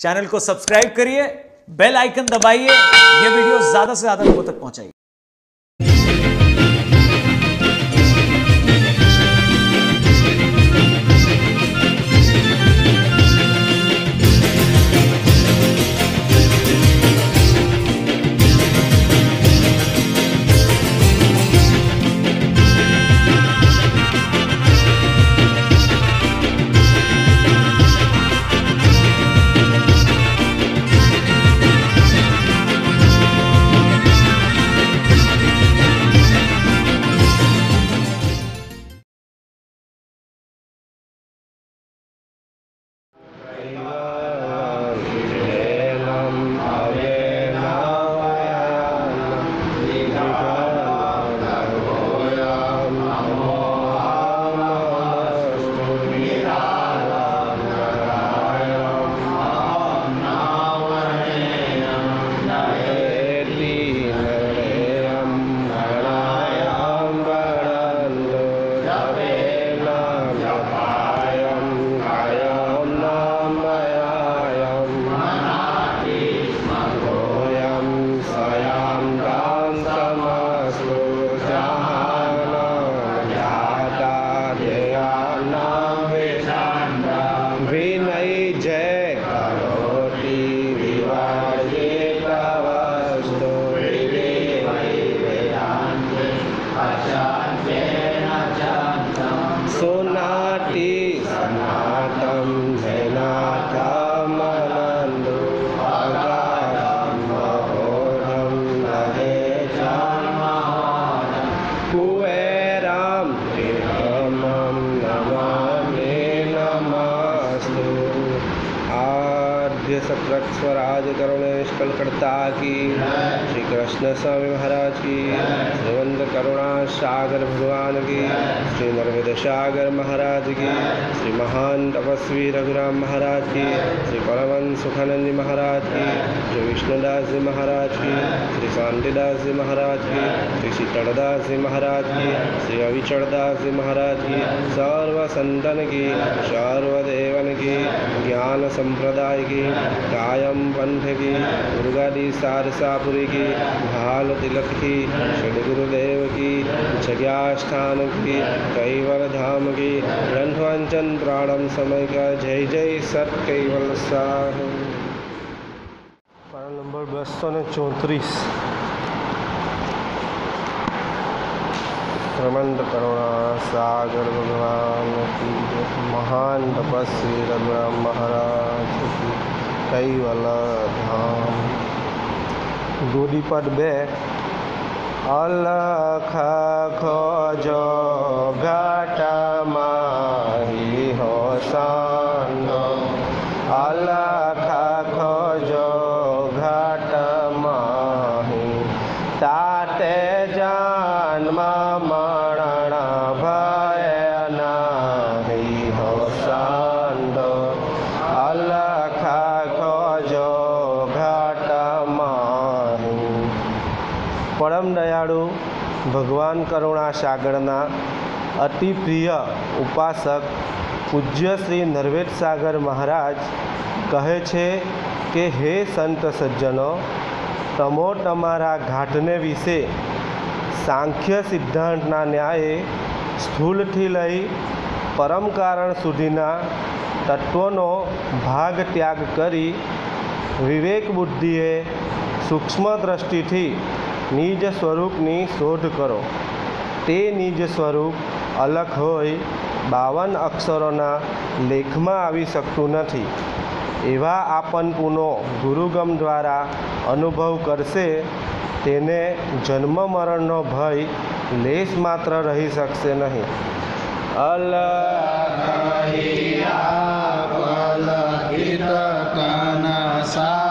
Channel को subscribe करिए bell icon दबाइए ये वीडियो ज्यादा से ज्यादा लोगों तक पहुंचाइए कृष्ण स्वामी महाराज की। श्रीवंत करुणा, सागर भगवान की। श्री नर्मद सागर महाराज की। श्री महान तपस्वी रघुराम महाराज की। श्री परमन सुखानंद महाराज की। श्री विष्णुदास जी महाराज की। श्री शांतिदास जी महाराज की। श्री शीतलदास जी महाराज की। श्री अविचलदास जी महाराज की। सर्व संतन की, सर्वदेवन की, ज्ञान संप्रदाय की, कायम पंथ की, दुर्गादी सारसापुरी की હાલ તિલક કી શ્રી ગુરુદેવ કી જગ્યાસ્થાન કી કૈવર ધામ કી રણવાંચન પ્રાણમ સમય કા જય જય સત કૈવલ સાહ પારા નંબર બસો ને ચોત્રીસ પ્રમંડ કરુણા સાગર ભગવાન કી મહાન તપસ્વી રઘુરામ મહારાજ કી કૈવલ ધામ ગોડીપદ બે અલખ ખોજો ઘાટમાં હો સાનો સાગરના અતિ પ્રિય ઉપાસક પૂજ્ય શ્રી નરવેદ સાગર મહારાજ કહે છે કે, હે સંત સજ્જનો, તમો તમારા ઘાટને વિશે સાંખ્ય સિદ્ધાંતના ન્યાયે સ્થૂલથી લઈ પરમ કારણ સુધીના તત્વોનો ભાગ ત્યાગ કરી વિવેક બુદ્ધિએ સૂક્ષ્મ દ્રષ્ટિથી નિજ સ્વરૂપની શોધ કરો. તે નિજ સ્વરૂપ અલગ હોય, બાવન અક્ષરોના લેખમાં આવી શકતું નથી. એવા આપનપુનો ગુરુગમ દ્વારા અનુભવ કરશે, તેને જન્મ મરણનો ભય લેશ માત્ર રહી શકશે નહીં. સારું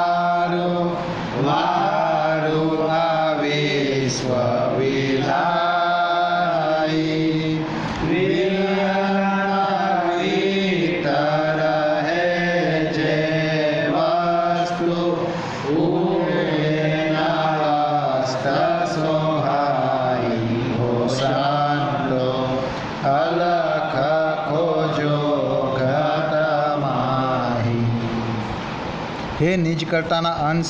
હે નિજકર્તાના અંશ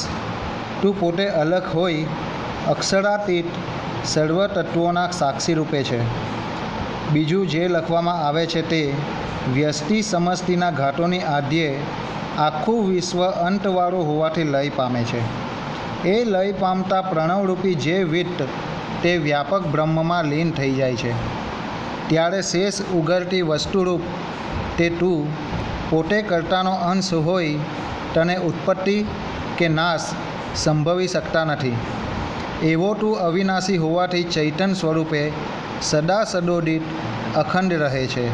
તું પોતે અલગ હોય અક્ષરાતીત સર્વ તત્વોના સાક્ષી રૂપે છે. બીજું જે લખવામાં આવે છે તે વ્યસ્તિ સમષ્ટિના ઘાટોની આદ્યે આખું વિશ્વ અંતવાળું હોવાથી લય પામે છે. એ લય પામતા પ્રણવરૂપી જે વિત્ત તે વ્યાપક બ્રહ્મમાં લીન થઈ જાય છે. ત્યારે શેષ ઉગરતી વસ્તુરૂપ તે તું પોતે કરતાનો અંશ હોય તને ઉત્પત્તિ કે નાશ સંભવી શકતા નથી. એવો તું અવિનાશી હોવાથી ચૈતન સ્વરૂપે સદા સદોદિત અખંડ રહે છે.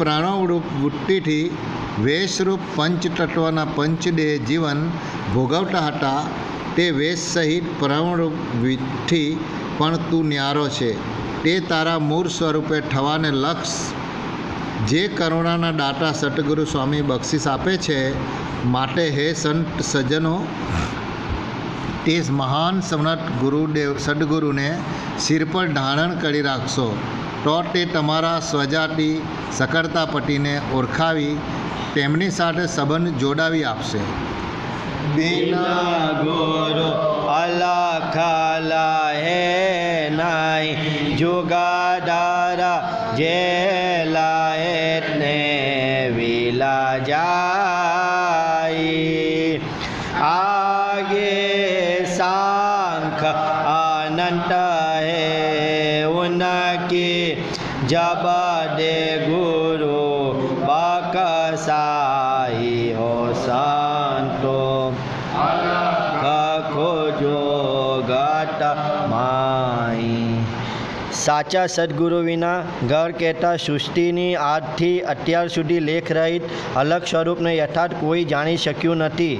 પ્રણવરૂપ વૃત્તિથી વેશરૂપ પંચતત્વના પંચદેહ જીવન ભોગવતા હતા, તે વેશ સહિત પ્રણવરૂપ વિથી પણ તું ન્યારો છે. તે તારા મૂળ સ્વરૂપે થવાને લક્ષ જે કરુણાના દાતા સટગુરુ સ્વામી બક્ષિસ આપે છે, માટે હે સંત સજ્જનો, તે મહાન સમ્રાટ ગુરુદેવ સદગુરુને સિર પર ધારણ કરી રાખશો. તો તે તમારા સ્વજાતિ સકળતાપટીને ઓળખાવી તેમની સાથે સંબંધ જોડાવી આપશે. બિના ગુરુ અલખલા હે નાય જુગાદારા જે ને વિલા જાય 加吧。સાચા સદગુરુ વિના ઘર કહેતા સૃષ્ટિની આજથી અત્યાર સુધી લેખ રહિત અલગ સ્વરૂપને યથાર્થ કોઈ જાણી શક્યું નથી.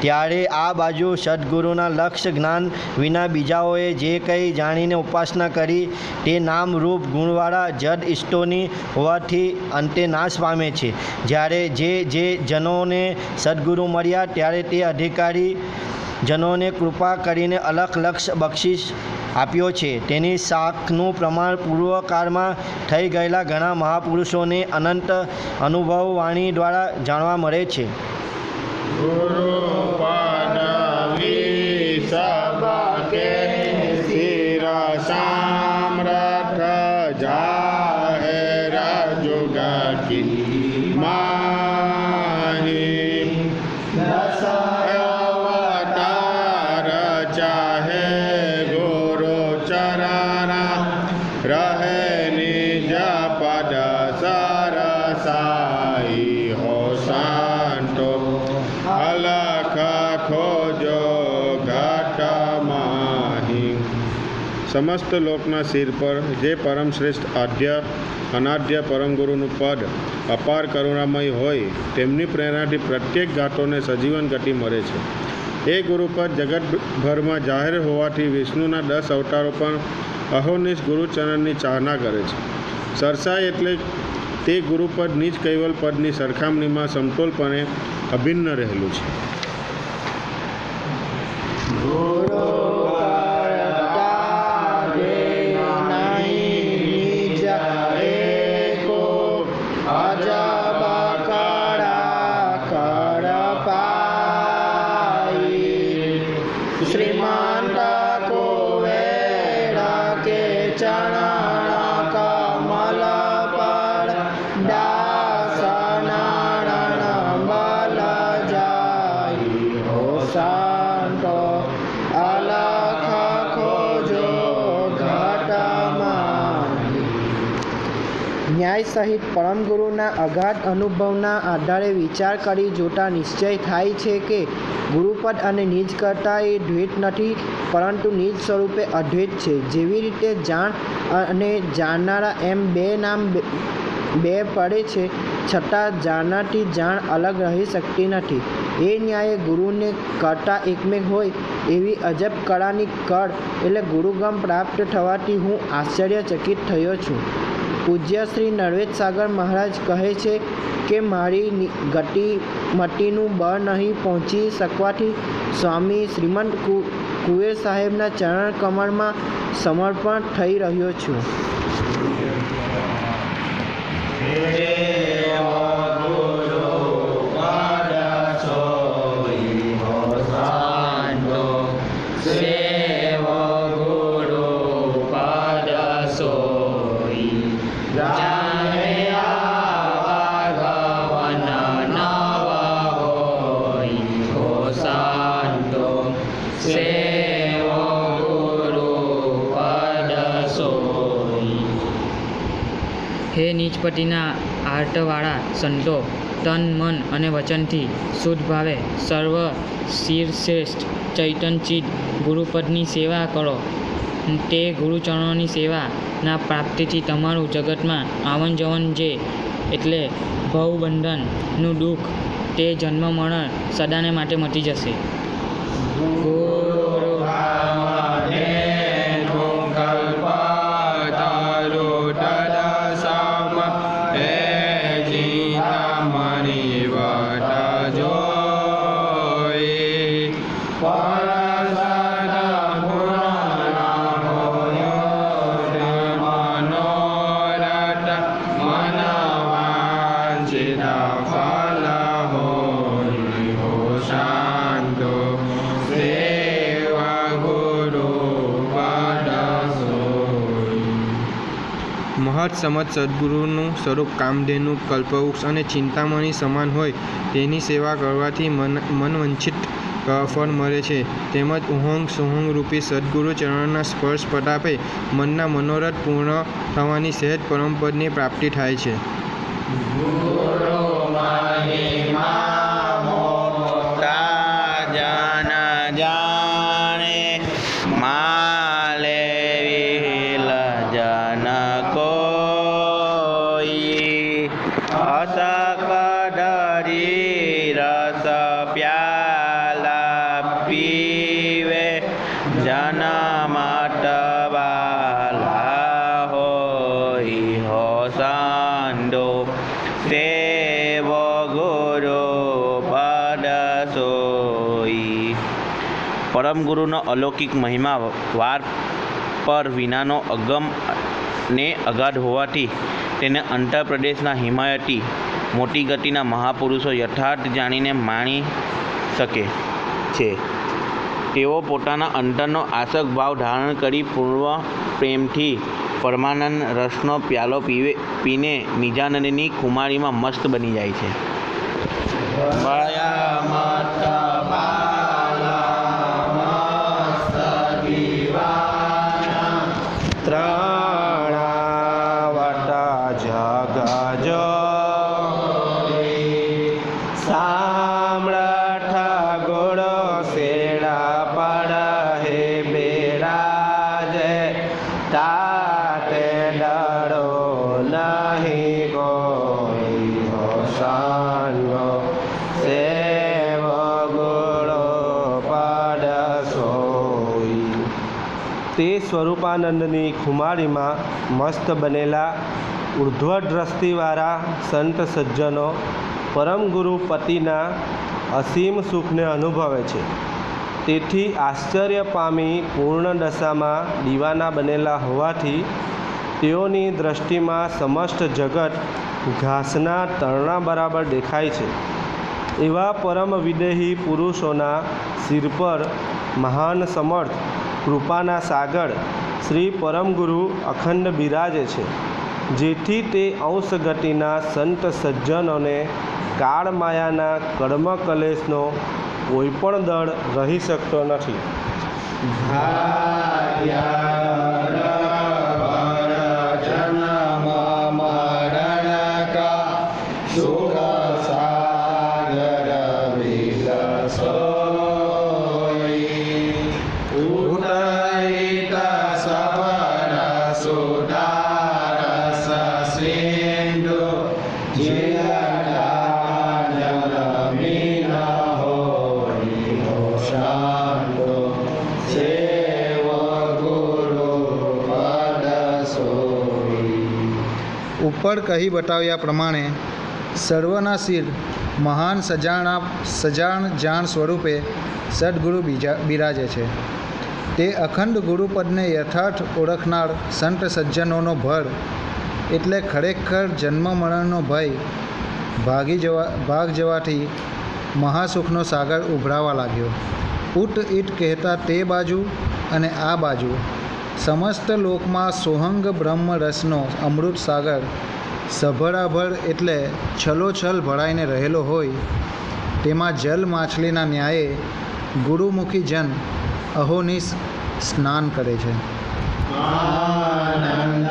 ત્યારે આ બાજુ સદગુરુના લક્ષ્ય જ્ઞાન વિના બીજાઓએ જે કંઈ જાણીને ઉપાસના કરી તે નામરૂપ ગુણવાળા જડ ઇષ્ટોની હોવાથી અંતે નાશ પામે છે. જ્યારે જે જે જનોને સદગુરુ મળ્યા ત્યારે તે અધિકારી જનોને કૃપા કરીને અલગ લક્ષ બક્ષિસ આપ્યો છે. તેની શાખનું પ્રમાણ પૂર્વકાળમાં થઈ ગયેલા ઘણા મહાપુરુષોને અનંત અનુભવ વાણી દ્વારા જાણવા મળે છે. સમસ્ત લોકના શિર પર જે પરમ શ્રેષ્ઠ આદ્ય, અનાદ્ય પરમગુરુનું પદ અપાર કરુણામય હોય, તેમની પ્રેરણાથી પ્રત્યેક ઘાટોને સજીવન ગતિ મળે છે. એ ગુરુપદ જગતભરમાં જાહેર હોવાથી વિષ્ણુના દસ અવતારો પણ અહોનિશ ગુરુચરણની ચાહના કરે છે. સરસાઈ એટલે તે ગુરુપદ નિજ કૈવલ પદની સરખામણીમાં સમતોલપણે અભિન્ન રહેલું છે. શ્રીમંત સહિત પરમ ગુરુના અગાધ અનુભવના આધારે વિચાર કરી જોતા નિશ્ચય થાય છે કે ગુરુપદ અને નિજ કરતાં એ દ્વૈત નથી, પરંતુ નિજ સ્વરૂપે અદ્વૈત છે. જેવી રીતે જાણ અને જાણનારા એમ બે નામ બે- બે પડે છે, છતાં જાણનારથી જાણ અલગ રહી શકતી નથી. એ ન્યાયે ગુરુને કરતા એકમેક હોય એવી અજબ કળાની કળ એટલે ગુરુગમ પ્રાપ્ત થવાથી હું આશ્ચર્યચકિત થયો છું. પૂજ્ય શ્રી નરવેદ સાગર મહારાજ કહે છે કે મારી ગટી મટીનું બળ નહીં પહોંચી શકવાથી સ્વામી શ્રીમંત કુ, કુવેર સાહેબના ચરણ કમળમાં સમર્પણ થઈ રહ્યો છું. હે નીચપતિના આર્ટવાળા સંતો તન, મન અને વચનથી શુદ્ધ ભાવે સર્વ શિરશ્રેષ્ઠ ચૈતનચિત ગુરુપદની સેવા કરો. તે ગુરુચરણોની સેવાના પ્રાપ્તિથી તમારું જગતમાં આવન જવન જે એટલે ભવબંધનનું દુઃખ તે જન્મ મરણ સદાને માટે મટી જશે. મહત સમજ સદગુરુનું સ્વરૂપ કામધેનુ, કલ્પવૃક્ષ અને ચિંતામણી સમાન હોય, તેની સેવા કરવાથી મન મનવંચિત ફળ મળે છે. તેમજ ઉહોંગ સુહોંગ રૂપી સદગુરુ ચરણના સ્પર્શ પટાપે મનના મનોરથ પૂર્ણ થવાની સહેજ પરમપદની પ્રાપ્તિ થાય છે. પરમ ગુરુનો અલૌકિક મહિમા વાર પર વિનાનો અગમ ને હોવાથી તેને આંધ્રપ્રદેશના હિમાયતી મોટી ગતિના મહાપુરુષો યથાર્થ જાણીને માણી શકે છે. તેઓ પોતાના અંતરનો આસક ભાવ ધારણ કરી પૂર્વ પ્રેમથી પરમાનંદ રસનો પ્યાલો પીવે, પીને નિજાનંદની ખુમારીમાં મસ્ત બની જાય છે. સ્વરૂપાનંદની ખુમારીમાં મસ્ત બનેલા ઉર્ધ્વ દ્રષ્ટિવાળા સંત સજ્જનો પરમ ગુરુ પતિના અસીમ સુખને અનુભવે છે. તેથી આશ્ચર્ય પામી પૂર્ણ દશામાં દીવાના બનેલા હોવાથી તેઓની દ્રષ્ટિમાં સમસ્ત જગત ઘાસના તરણા બરાબર દેખાય છે. એવા પરમ વિદેહી પુરુષોના શિર પર મહાન સમર્થ કૃપાના સાગર શ્રી પરમગુરુ અખંડ બિરાજે છે, જેથી તે અંશ ગતિના સંત સજ્જનોને કાળમાયાના કર્મ કલેશનો કોઈપણ દળ રહી શકતો નથી. ઉઠ ઉપર કહી બતાવ્યા પ્રમાણે સર્વના શિર મહાન સજાણા સજાણ જાણ સ્વરૂપે સદગુરુ બીજા બિરાજે છે. તે અખંડ ગુરુપદને યથાર્થ ઓળખનાર સંત સજ્જનોનો ભળ એટલે ખરેખર જન્મ મરણનો ભય ભાગી જવા ભાગ જવાથી મહાસુખનો સાગર ઉભરાવા લાગ્યો. ઉટ ઈટ કહેતા તે બાજુ અને આ બાજુ. સમસ્ત લોકમાં સોહંગ બ્રહ્મ રસનો અમૃત સાગર સભરાભર એટલે છલોછલ ભરાઈને રહેલો હોય, તેમાં જલ માછલીના ન્યાયે ગુરુમુખી જન અહોનિશ સ્નાન કરે છે. શ્રીમંત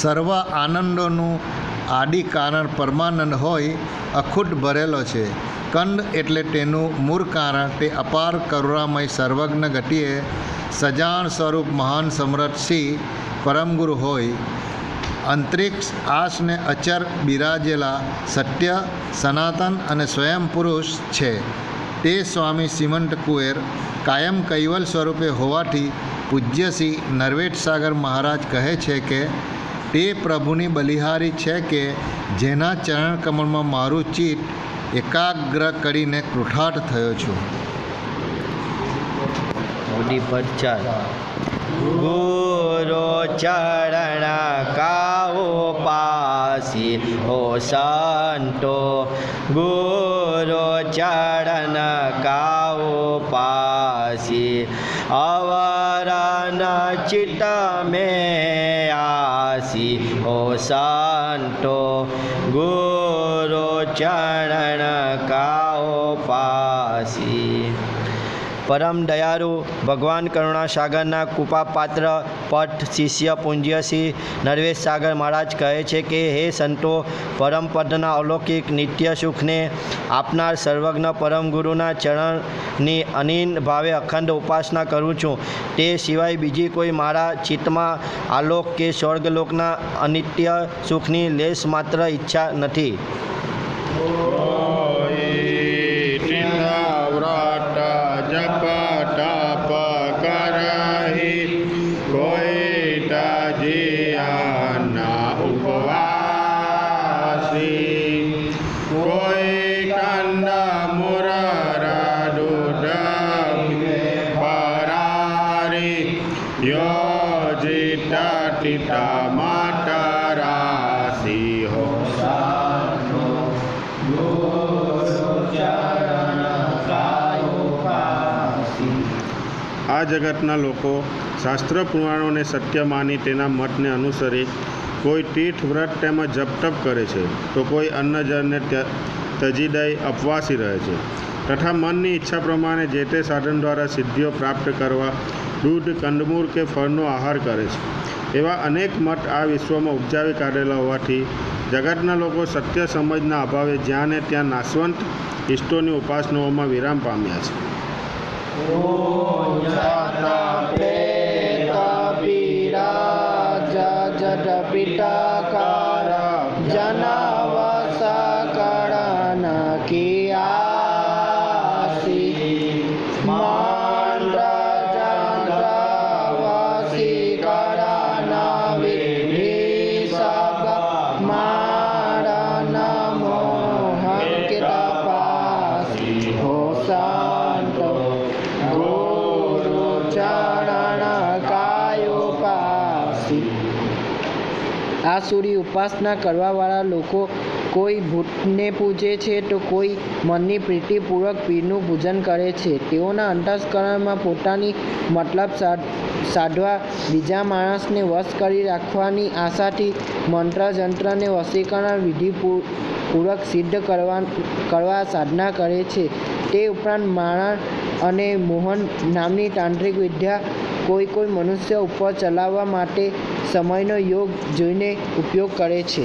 સર્વ આનંદોનું આદિ કારણ પરમાનંદ હોય, અખૂટ ભરેલો છે. કંદ એટલે તેનું મૂળ કારણ, તે અપાર કરુણામય સર્વજ્ઞ ગતિએ સજાણ સ્વરૂપ મહાન સમ્રાટ પરમગુરુ હોય. અંતરિક્ષ આશને અચર બિરાજેલા સત્ય, સનાતન અને સ્વયં પુરુષ છે. તે સ્વામી સિમંત કુએર કાયમ કૈવલ સ્વરૂપે હોવાથી પૂજ્યશ્રી નરવેટ સાગર મહારાજ કહે છે કે તે પ્રભુની બલિહારી છે કે જેના ચરણ કમળમાં મારું ચિત્ત એકાગ્ર કરીને કૃઠાટ થયો છું. ગુરુ ચરણ કાઓ પાસી હો સંતો, ગુરુ ચરણ કાઓ પાસી અવરન santo guru chan પરમ દયાળુ ભગવાન કરુણા સાગરના કૃપાપાત્ર પટ શિષ્ય પૂજ્યશ્રી નરવેશ સાગર મહારાજ કહે છે કે, હે સંતો, પરમ પદના અલૌકિક નિત્ય સુખને આપનાર સર્વજ્ઞ પરમ ગુરુના ચરણની અનિન ભાવે અખંડ ઉપાસના કરું છું. તે સિવાય બીજી કોઈ મારા ચિત્તમાં આલોક કે સ્વર્ગલોકના અનિત્ય સુખની લેશ માત્ર ઈચ્છા નથી. આ જગતના લોકો શાસ્ત્ર પુરાણોને સત્ય માની તેના મતને અનુસરી કોઈ તીર્થ વ્રત તેમજ જપટપ કરે છે, તો કોઈ અન્નજળને તજી દઈ અપવાસી રહે છે. તથા મનની ઈચ્છા પ્રમાણે જે તે સાધન દ્વારા સિદ્ધિઓ પ્રાપ્ત કરવા દૂધ, કંદમૂળ કે ફળનો આહાર કરે છે. એવા અનેક મત આ વિશ્વમાં ઉપજાવી કાઢેલા હોવાથી જગતના લોકો સત્ય સમજના અભાવે જ્યાં ને ત્યાં નાશવંત ઇષ્ટોની ઉપાસનાઓમાં વિરામ પામ્યા છે. โอชาตาเต સૂર્ય ઉપાસના કરવાવાળા લોકો કોઈ ભૂતને પૂજે છે તો કોઈ મનની પ્રીતિપૂર્વક પીરનું પૂજન કરે છે. તેઓના અંતસ્કરણમાં પોતાની મતલબ સાધ- સાધવા બીજા માણસને વશ કરી રાખવાની આશાથી મંત્ર જંત્રને વશીકરણ વિધિપૂર્વક સિદ્ધ કરવા કરવા સાધના કરે છે. તે ઉપરાંત માણસ અને મોહન નામની તાંત્રિક વિદ્યા કોઈ કોઈ મનુષ્ય ઉપર ચલાવવા માટે સમયનો યોગ જોઈને ઉપયોગ કરે છે.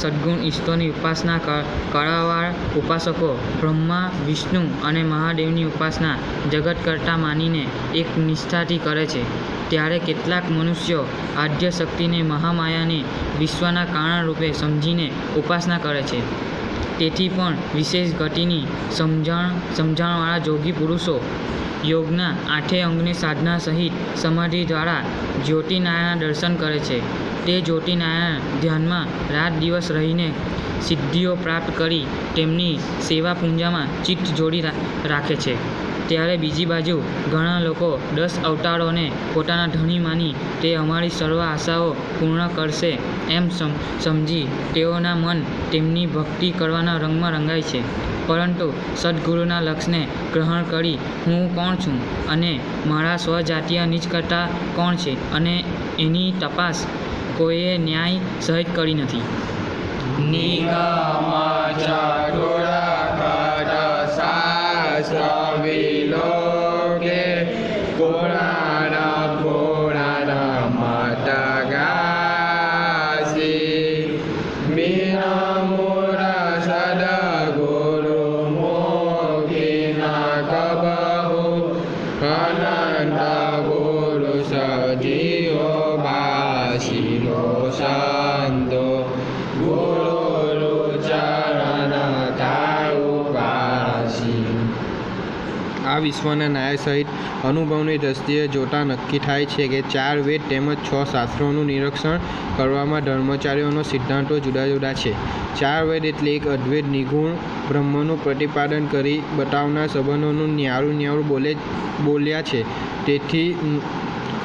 સદ્ગુણ ઈષ્ટોની ઉપાસના ક- કળાવાળ ઉપાસકો બ્રહ્મા, વિષ્ણુ અને મહાદેવની ઉપાસના જગત કરતા માનીને એક નિષ્ઠાથી કરે છે. ત્યારે કેટલાક મનુષ્યો આદ્ય શક્તિને મહામાયાને વિશ્વના કારણરૂપે સમજીને ઉપાસના કરે છે. તેથી પણ વિશેષ ગતિની સમજણ, સમજણવાળા જોગી પુરુષો યોગના આઠે અંગની સાધના સહિત સમાધિ દ્વારા જ્યોતિનારાયણના દર્શન કરે છે. તે જ્યોતિનારાયણ ધ્યાનમાં રાત દિવસ રહીને સિદ્ધિઓ પ્રાપ્ત કરી તેમની સેવા પૂંજામાં ચિત્ત જોડી રાખે છે. ત્યારે બીજી બાજુ ઘણા લોકો દસ અવતારોને પોતાના ધણી માની તે અમારી સર્વ આશાઓ પૂર્ણ કરશે એમ સમ, સમજી તેઓના મન તેમની ભક્તિ કરવાના રંગમાં રંગાય છે. પરંતુ સદગુરુના લક્ષને ગ્રહણ કરી હું કોણ છું અને મારા સ્વજાતીય નીચ કરતા કોણ છે અને એની તપાસ કોઈએ ન્યાય સહિત કરી નથી. આ વિશ્વના ન્યાય સહિત અનુભવની દ્રષ્ટિએ જોતા નક્કી થાય છે કે ચાર વેદ તેમજ છ શાસ્ત્રોનું નિરીક્ષણ કરવામાં ધર્માચાર્યોનો સિદ્ધાંતો જુદા જુદા છે. ચાર વેદ એટલે એક અદ્વૈત નિગુણ બ્રહ્મનું પ્રતિપાદન કરી બતાવનાર સંબંધોનું ન્યારું ન્યારું બોલે બોલ્યા છે. તેથી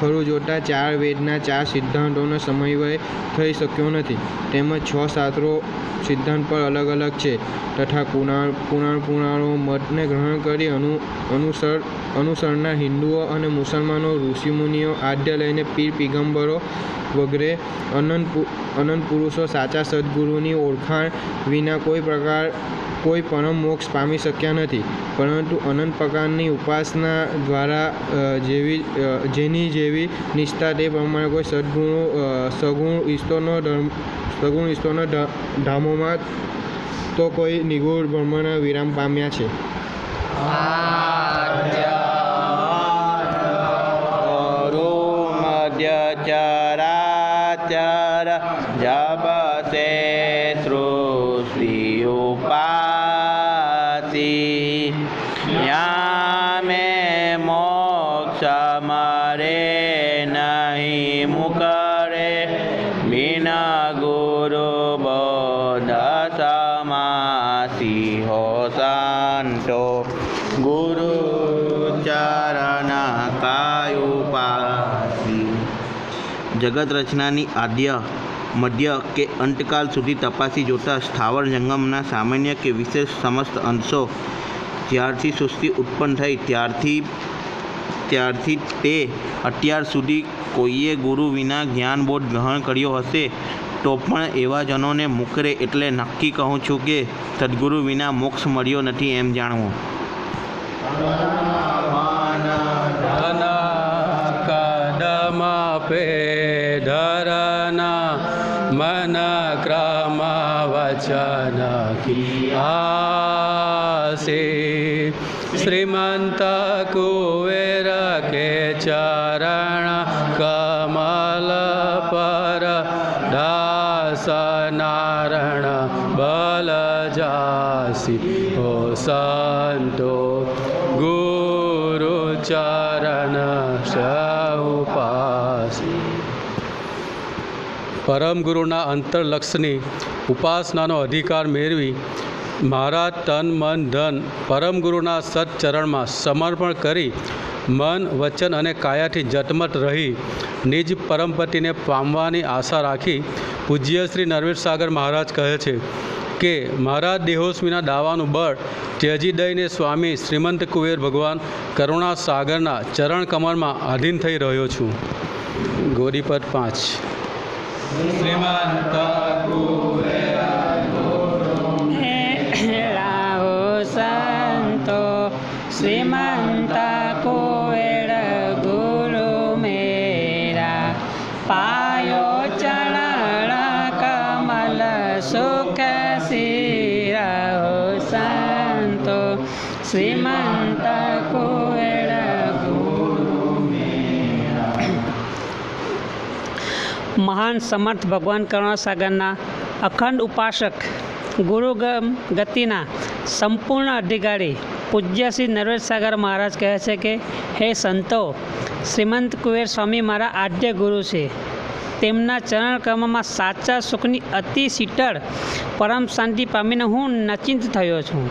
ખરું જોતાં ચાર વેદના, ચાર સિદ્ધાંતોનો સમન્વય થઈ શક્યો નથી. તેમજ છ શાસ્ત્રો સિદ્ધાંત પર અલગ અલગ છે તથા પુરાણ પુરાણ, પુરાણો, મતને ગ્રહણ કરી અનુ, અનુસર, અનુસરનાર હિન્દુઓ અને મુસલમાનો ઋષિમુનિઓ આદ્ય લઈને પીર પિગંબરો વગેરે અનંત અનંત પુરુષો સાચા સદગુરુની ઓળખાણ વિના કોઈ પ્રકાર કોઈ પરમ મોક્ષ પામી શક્યા નથી. પરંતુ અનંત પ્રકારની ઉપાસના દ્વારા જેવી જેની જેવી નિષ્ઠા તે પ્રમાણે કોઈ સદગુણો સગુણ ઈશ્વરનો ધર્મ, સગુણ ઈશ્વરના ધામોમાં તો કોઈ નિગુણ બ્રહ્મના વિરામ પામ્યા છે. બોધ સમાસી ગુરુ જગત રચનાની આદ્ય મધ્ય કે અંતકાલ સુધી તપાસી જોતા સ્થાવર જંગમના સામાન્ય કે વિશેષ સમસ્ત અંશો જ્યારથી સુસ્તી ઉત્પન્ન થઈ ત્યારથી ત્યારથી તે અત્યાર સુધી કોઈએ ગુરુ વિના જ્ઞાનબોધ ગ્રહણ કર્યો હશે તો પણ એવા જનોને મુકરે એટલે નક્કી કહું છું કે સદગુરુ વિના મોક્ષ મળ્યો નથી એમ જાણવું. ધરના મન ક્રમ વચન આસી શ્રીમંત કુવેર કે ચરણ સંતો ગુરુ ચરણ સૌપાસી પરમ ગુરુના અંતરલક્ષની ઉપાસનાનો અધિકાર મેળવી મારા તન મન ધન પરમ ગુરુના સત્ચરણમાં સમર્પણ કરી મન વચન અને કાયાથી જટમટ રહી નિજ પરમપતિને પામવાની આશા રાખી પૂજ્ય શ્રી નરવીર સાગર મહારાજ કહે છે કે મારા દેહોસ્મીના દાવાનું બળ ત્યજી દઈને સ્વામી શ્રીમંત કુવેર ભગવાન કરુણા સાગરના ચરણ કમળમાં આધીન થઈ રહ્યો છું. ગોરીપદ પાંચ. શ્રીમંત મહાન સમર્થ ભગવાન કરુણાસાગરના અખંડ ઉપાસક, ગુરુગમ ગતિના સંપૂર્ણ અધિકારી પૂજ્ય શ્રી નરવેદ સાગર મહારાજ કહે છે કે, હે સંતો, શ્રીમંત કુવેર સ્વામી મારા આદ્ય ગુરુ છે. તેમના ચરણ ક્રમમાં સાચા સુખની અતિ શીતળ, પરમ શાંતિ પામીને હું નચિંત થયો છું.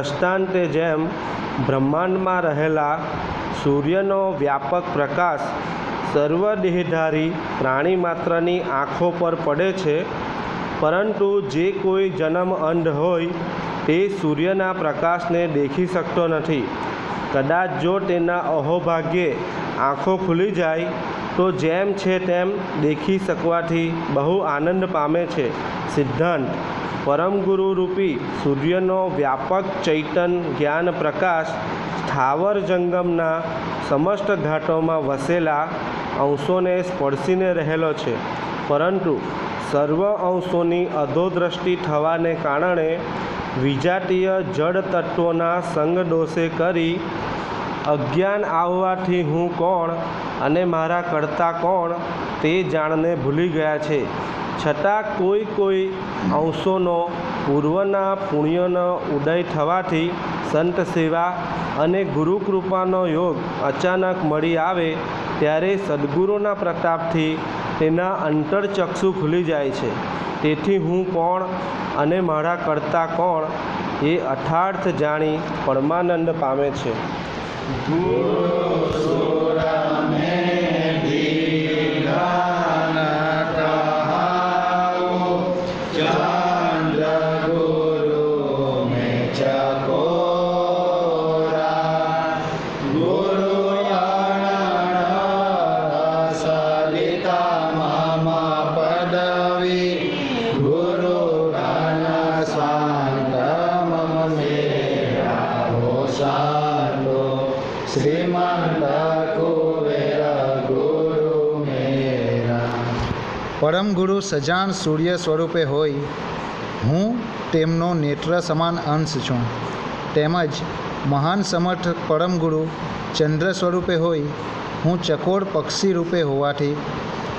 દ્રષ્ટાંતે જેમ બ્રહ્માંડમાં રહેલા સૂર્યનો વ્યાપક પ્રકાશ સર્વદેહધારી પ્રાણી માત્રની આંખો પર પડે છે, પરંતુ જે કોઈ જન્મ અંધ હોય તે સૂર્યના પ્રકાશને દેખી શકતો નથી. કદાચ જો તેના અહોભાગ્યે આંખો ખુલી જાય, તો જેમ છે તેમ દેખી શકવાથી બહુ આનંદ પામે છે. સિદ્ધાંત પરમ ગુરુ રૂપી સૂર્યનો વ્યાપક ચૈતન જ્ઞાન પ્રકાશ સ્થાવર જંગમના સમસ્ત ઘાટોમાં વસેલા અંશોને સ્પર્શીને રહેલો છે. પરંતુ સર્વ અંશોની અધોદ્રષ્ટિ થવાને કારણે વિજાતીય જડ તત્વોના સંગ કરી અજ્ઞાન આવવાથી હું કોણ અને મારા કરતા કોણ તે જાણને ભૂલી ગયા છે. છતાં કોઈ કોઈ અંશોનો પૂર્વના પુણ્યનો ઉદય થવાથી સંત સેવા અને ગુરુકૃપાનો યોગ અચાનક મળી આવે ત્યારે સદગુરુના પ્રતાપથી તેના અંતરચક્ષુ ખુલી જાય છે. તેથી હું કોણ અને મારા કરતા કોણ એ અથાર્થ જાણી પરમાનંદ પામે છે. પરમ ગુરુ સજાન સૂર્ય સ્વરૂપે હોય, હું તેમનો નેત્ર સમાન અંશ છું. તેમજ મહાન સમર્થ પરમગુરુ ચંદ્ર સ્વરૂપે હોય, હું ચકોર પક્ષી રૂપે હોવાથી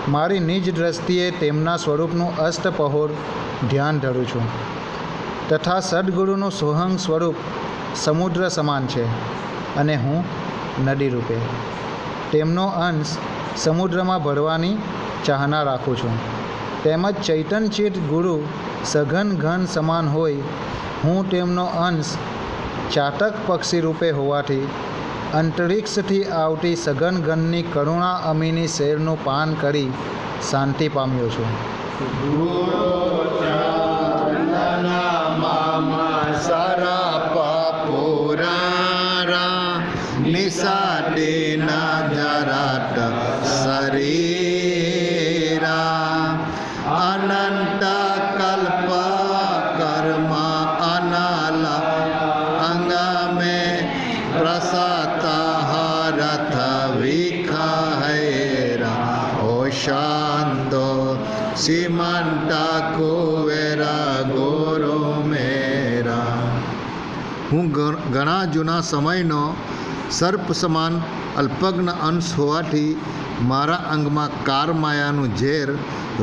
મારી નિજ દ્રષ્ટિએ તેમના સ્વરૂપનું અસ્તપહોર ધ્યાન ધરું છું. તથા સદગુરુનું સોહંગ સ્વરૂપ સમુદ્ર સમાન છે અને હું નદી રૂપે. તેમનો અંશ સમુદ્રમાં ભરવાની ચાહના રાખું છું. તેમજ ચૈતનચિત ગુરુ સઘન ઘન સમાન હોય, હું તેમનો અંશ ચાતક પક્ષી રૂપે હોવાથી અંતરિક્ષથી આવતી સઘન ઘનની કરુણા અમીની શેરનું પાન કરી શાંતિ પામ્યો છું. નિસાડે ના જરાટ જૂના સમયનો સર્પ સમાન અલ્પજ્ઞ અંશ હોવાથી મારા અંગમાં કારમાયાનું ઝેર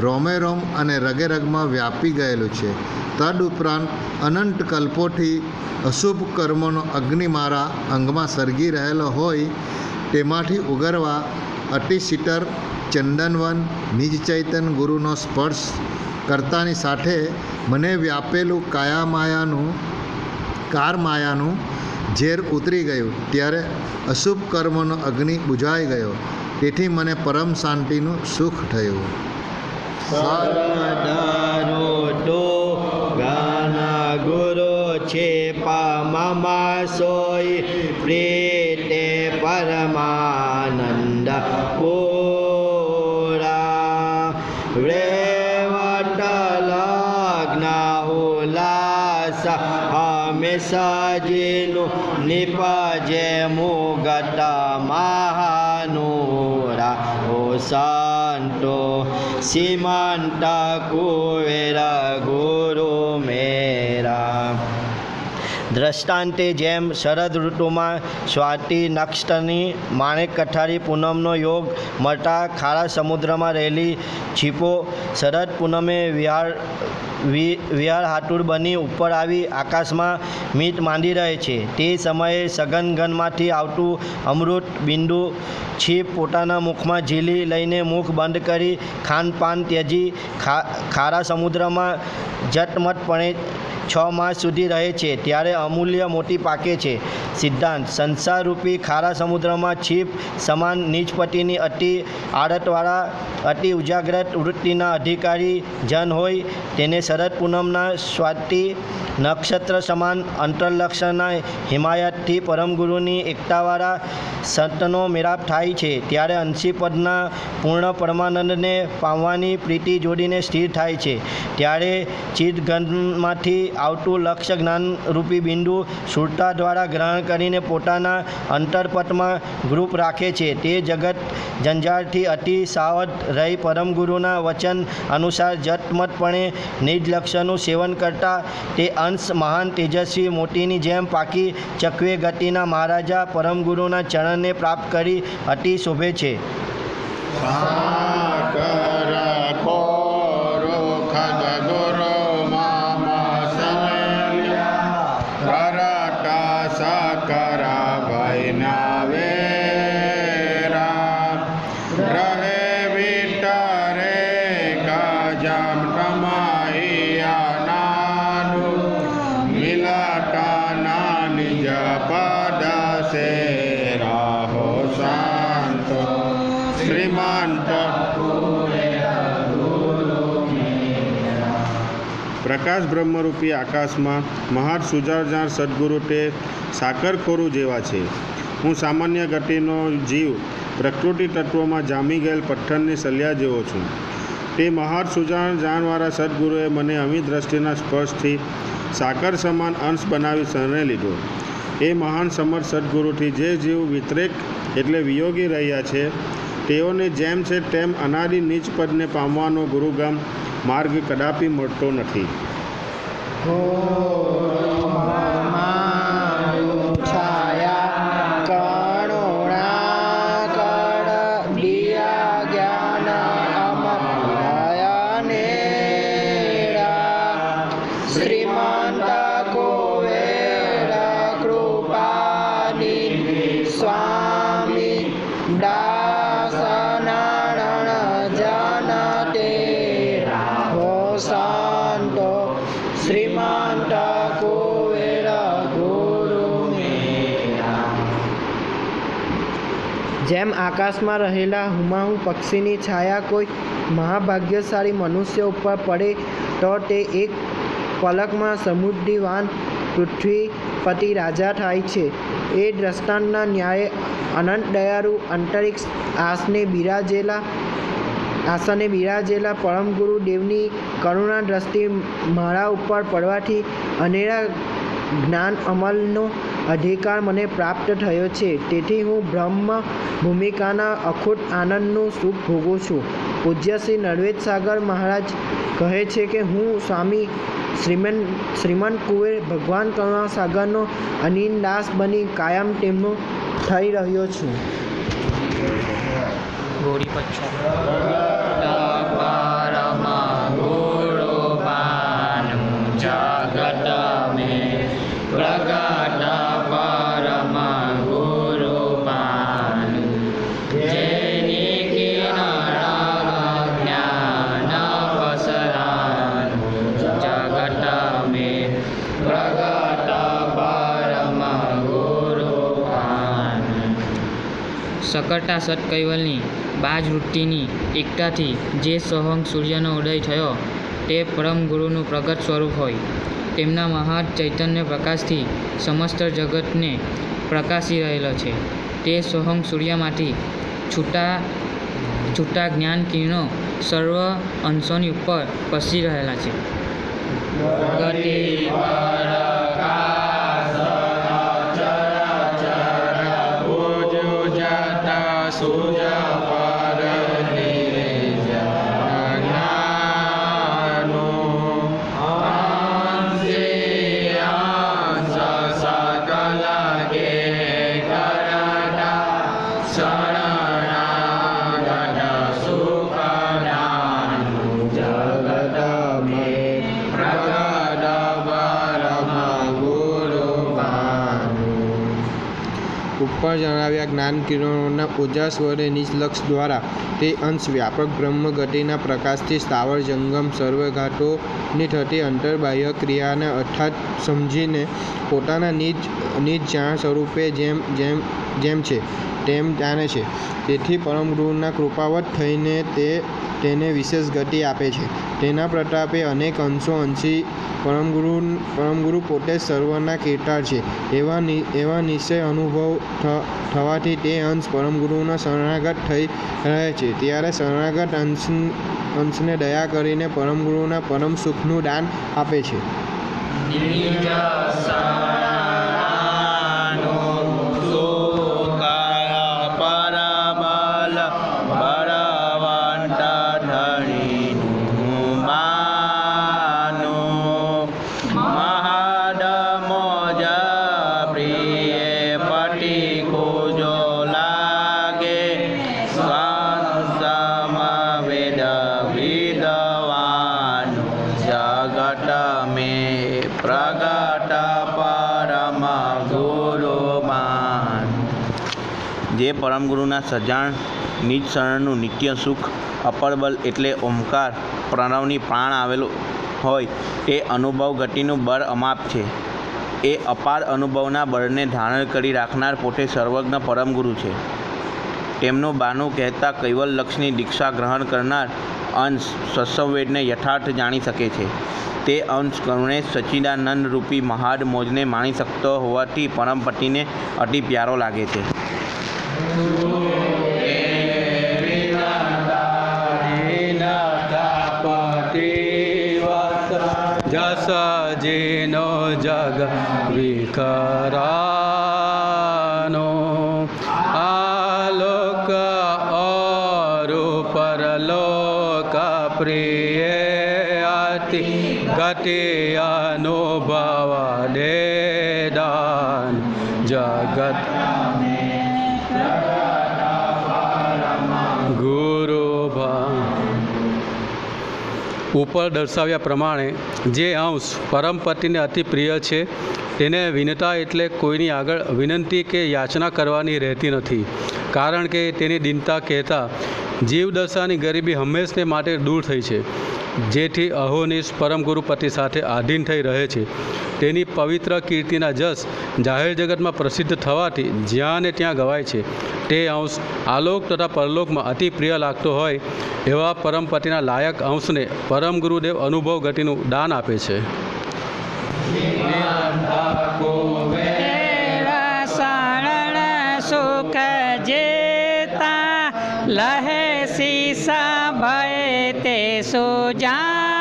રોમે રોમ અને રગે રગમાં વ્યાપી ગયેલું છે. તદ ઉપરાંત અનંત કલ્પોથી અશુભ કર્મોનો અગ્નિ મારા અંગમાં સળગી રહેલો હોય તેમાંથી ઉગરવા અતિશીતર ચંદનવન, નિજ ચૈતન ગુરુનો સ્પર્શ કરતાની સાથે મને વ્યાપેલું કાયા માયાનું કાર માયાનું ઝેર ઉતરી ગયું. ત્યારે અશુભ કર્મનો અગ્નિ બુઝાઈ ગયો. તેથી મને પરમ શાંતિનું સુખ થયું. ગુરુ છે પામા સોય પ્રેતે પરમાનંદ પૂરા. રેવટ લગ્ન ઉલ્લાસ હંમેશા જેનું निपजे मुगत महोत् सिमण्ट कुबेर દ્રષ્ટાંતે જેમ શરદ ઋતુમાં સ્વાતિ નક્ષત્રની માણેક કઠારી પૂનમનો યોગ મળતા ખારા સમુદ્રમાં રહેલી છીપો શરદ પૂનમે વિહાર વિહાર હાટુર બની ઉપર આવી આકાશમાં મીટ માંડી રહે છે. તે સમયે સઘનગનમાંથી આવતું અમૃત બિંદુ છીપ પોતાના મુખમાં ઝીલી લઈને મુખ બંધ કરી ખાનપાન ત્યજી ખા, ખારા સમુદ્રમાં જટમટપણે છ માસ સુધી રહે છે ત્યારે અમૂલ્ય મોટી પાકે છે. સિદ્ધાંત. સંસારરૂપી ખારા સમુદ્રમાં છીપ સમાન નીચપટીની અતિ આડતવાળા, અતિ ઉજાગ્રત વૃત્તિના અધિકારી જન હોય, તેને શરદ પૂનમના સ્વાતિ નક્ષત્ર સમાન અંતરલક્ષણના હિમાયતથી પરમગુરુની એકતાવાળા સંતનો મેળાપ થાય છે. ત્યારે અંશીપદના પૂર્ણ પરમાનંદને પામવાની પ્રીતિ જોડીને સ્થિર થાય છે. ત્યારે ચિદગંધમાંથી આવતું લક્ષ્ય જ્ઞાનરૂપી બિંદુ સુરતા દ્વારા ગ્રહણ કરીને પોતાના અંતરપટમાં ગ્રુપ રાખે છે. તે જગત જંજાળથી અતિ સાવધ રહી પરમગુરુના વચન અનુસાર જતમતપણે નિર્લક્ષ્યનું સેવન કરતા તે અંશ મહાન તેજસ્વી મોતીની જેમ પાકી ચકવે ગતિના મહારાજા પરમગુરુના ચરણને પ્રાપ્ત કરી અતિ શોભે છે. પ્રકાશ બ્રહ્મરૂપી આકાશમાં મહાર સુજારજાર સદગુરુ તે સાકરખોરું જેવા છે. હું સામાન્ય ગતિનો જીવ પ્રકૃતિ તત્વોમાં જામી ગયેલ પથ્થરની સલિયા જેવો છું. તે મહાર સુજાણ જાણવાળા સદગુરુએ મને અમી દ્રષ્ટિના સ્પર્શથી સાકર સમાન અંશ બનાવી શરણે લીધો. એ મહાન સમર્થ સદગુરુથી જે જીવ વિતરેક એટલે વિયોગી રહ્યા છે, તેઓને જેમ છે તેમ અનાદિ નીચ પદને પામવાનો ગુરુગામ માર્ગ કદાપી મળતો નથી. જેમ આકાશમાં રહેલા હુમાહુ પક્ષીની છાયા કોઈ મહાભાગ્યશાળી મનુષ્ય ઉપર પડે, તો તે એક પલકમાં સમૃદ્ધિવાન પૃથ્વીપતિ રાજા થાય છે. એ દ્રષ્ટાંતના ન્યાયે અનંત દયાળુ અંતરિક્ષ આસને બિરાજેલા આસને બિરાજેલા પરમગુરુ દેવની કરુણા દ્રષ્ટિ મારા ઉપર પડવાથી અનેરા જ્ઞાન અમલનો અધિકાર મને પ્રાપ્ત થયો છે. તેથી હું બ્રહ્મ ભૂમિકાના અખૂટ આનંદનું સુખ ભોગું છું. પૂજ્ય શ્રી નરવેદ સાગર મહારાજ કહે છે કે હું સ્વામી શ્રીમન શ્રીમંત કુંવર ભગવાન કરુણાસાગરનો અનિલ દાસ બની કાયમ તેમનો થઈ રહ્યો છું. ગોળી સકર્તા સત્કૈવલની બાજ વૃત્તિની એકતાથી જે સોહંગ સૂર્યનો ઉદય થયો, તે પરમ ગુરુનું પ્રગટ સ્વરૂપ હોય. તેમના મહાન ચૈતન્ય પ્રકાશથી સમસ્ત જગતને પ્રકાશી રહેલો છે. તે સોહંગ સૂર્યમાંથી છૂટા છૂટા જ્ઞાન કિરણો સર્વ અંશોની ઉપર પસરી રહેલા છે. જણાવ્યા જ્ઞાન ઓજાસ વડે નિજલક્ષ દ્વારા તે અંશ વ્યાપક બ્રહ્મ ગતિના પ્રકાશથી સ્થાવર જંગમ સર્વઘાતોની થતી અંતર્બાહ્ય ક્રિયાને અર્થાત સમજીને પોતાના નિજ નિજ જાણ સ્વરૂપે જેમ જેમ જેમ છે, તેમ જાણે છે. તેથી પરમ કૃપાવત થઈને તે તેને વિશેષ ગતિ આપે છે. તેના પ્રતાપે અનેક અંશો અંશી પરમગુરુ પરમગુરુ પોતે સર્વના કેટાર છે. એવા એવા નિશ્ચય અનુભવ થવાથી તે અંશ પરમગુરુના શરણાગત થઈ રહે છે. ત્યારે શરણાગત અંશ, અંશને દયા કરીને પરમગુરુના પરમ સુખનું દાન આપે છે. પરમગુરુના સજાણ નિજ શરણનું નિત્ય સુખ અપરબલ એટલે ઓમકાર, પ્રણવની પ્રાણ આવેલું હોય તે અનુભવ ગતિનું બળ અમાપ છે. એ અપાર અનુભવના બળને ધારણ કરી રાખનાર પોતે સર્વજ્ઞ પરમગુરુ છે. તેમનું બાનું કહેતા કૈવલ લક્ષની દીક્ષા ગ્રહણ કરનાર અંશ સસવવેદને યથાર્થ જાણી શકે છે. તે અંશ કરુણે સચ્ચિદાનંદ રૂપી મહાડ મોજને માણી શકતો હોવાથી પરમપતિને અતિ પ્યારો લાગે છે. ઉપર દર્શાવ્યા પ્રમાણે જે અંશ પરમપતિને અતિ પ્રિય છે, તેને વિનતા એટલે કોઈની આગળ વિનંતી કે યાચના કરવાની રહેતી નથી. કારણ કે તેની દિનતા કહેતા જીવદશાની ગરીબી હંમેશને માટે દૂર થઈ છે, જેથી અહોનિશ પરમ ગુરુપતિ સાથે આધીન થઈ રહે છે. તેની પવિત્ર કીર્તિના જસ જાહેર જગતમાં પ્રસિદ્ધ થવાથી જ્યાં ને ત્યાં ગવાય છે. તે અંશ આલોક તથા પરલોકમાં અતિ પ્રિય લાગતો હોય એવા પરમપતિના લાયક અંશને પરમ ગુરુદેવ અનુભવ ગતિનું દાન આપે છે. સુખ જેતા લહે સીસા ભય તે સુજાણું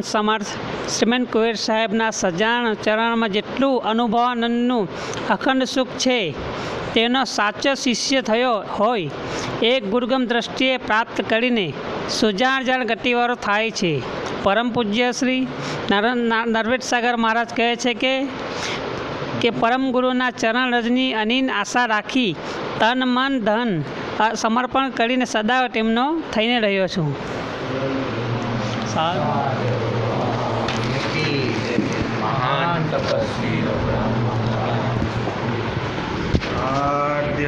મહાન સમર્થ શ્રીમંત કુવેર સાહેબના સજાણ ચરણમાં જેટલું અનુભવાનંદનું અખંડ સુખ છે, તેનો સાચો શિષ્ય થયો હોય એક ગુરુગમ દ્રષ્ટિએ પ્રાપ્ત કરીને સુજાણ જાણ ગતિવારો થાય છે. પરમ પૂજ્ય શ્રી નર નરવેટ સાગર મહારાજ કહે છે કે કે પરમ ગુરુના ચરણ રજની અનિન આશા રાખી તન મન ધન સમર્પણ કરીને સદા તેમનો થઈને રહ્યો છું. મહાન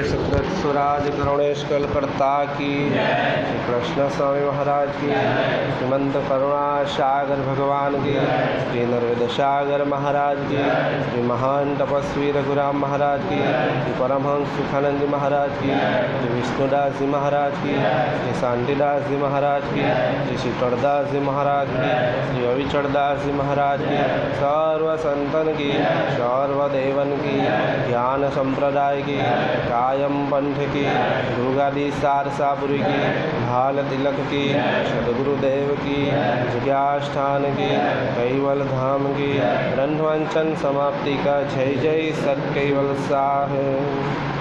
years of स्वराज करुणेश कलकर्ता की। श्री कृष्ण स्वामी महाराज की। श्रीमंत करुणा सागर भगवान की। श्री नर्मद सागर महाराज की। श्री महान तपस्वी रघुराम महाराज की। श्री परमहंस सुखानंद महाराज की। श्री विष्णुदास जी महाराज की। श्री शांतिदास जी महाराज की। श्री शीतलदास जी महाराज की। श्री अविचरदास जी महाराज की। सर्व संतन की सर्वदेवन की, ज्ञान संप्रदाय की, कायम पंथ की, गुरुगादी सारसापुरी की, भाल तिलक की सदगुरुदेव की जिज्ञास्थान की, कैवल धाम की, रंधवंचन समाप्ति का जय जय सत कैवल साह।